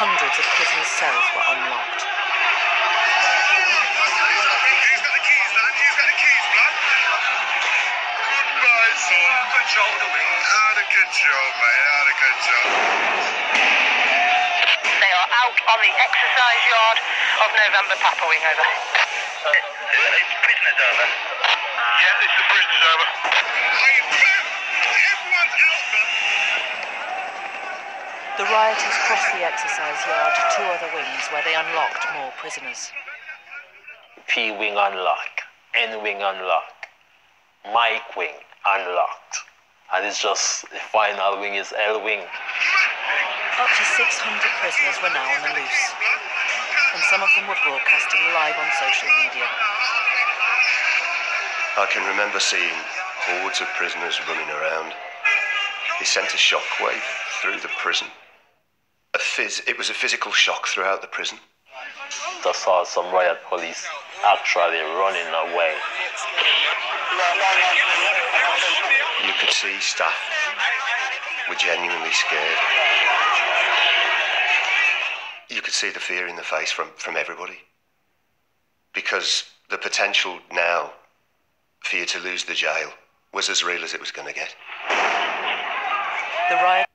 Hundreds of prisoners' cells were unlocked. Who's got the keys, lad? Who's got the keys, blood? Good night, son. Control the. Out of control, mate. Out of control. They are out on the exercise yard of November Papa Wing over. It's prisoners over. Yeah, it's the prisoners over. The rioters crossed the exercise yard to two other wings where they unlocked more prisoners. P wing unlocked, N wing unlocked, Mike wing unlocked. And it's just the final wing is L wing. Up to 600 prisoners were now on the loose, and some of them were broadcasting live on social media. I can remember seeing hordes of prisoners running around. They sent a shockwave through the prison. A phys- it was a physical shock throughout the prison. Just saw some riot police actually running away. You could see staff were genuinely scared. You could see the fear in the face from, from everybody. Because the potential now for you to lose the jail was as real as it was going to get. The riot